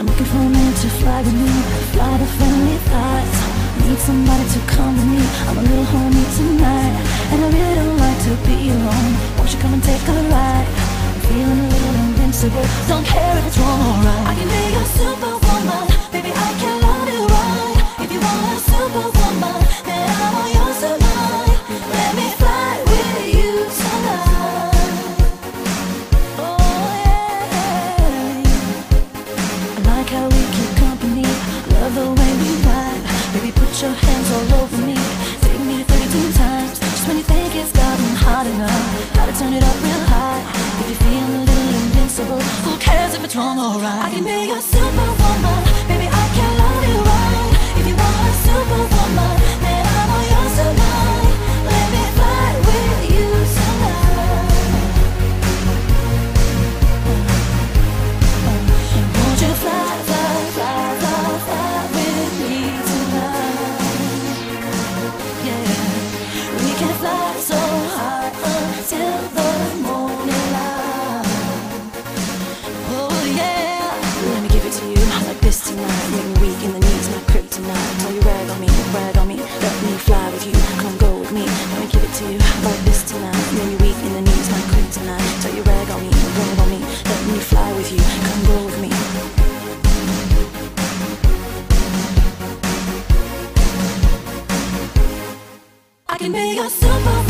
I'm looking for a man to fly with me. Fly the friendly thoughts. Need somebody to come with me. I'm a little homie tonight. And I really don't like to be alone. Won't you come and take a ride? I'm feeling a little invincible. Don't care if it's wrong. turn it up real high. If you're feeling a little invincible Who cares if it's wrong or right? I can be your superwoman with you. Come go with me. I can be your super.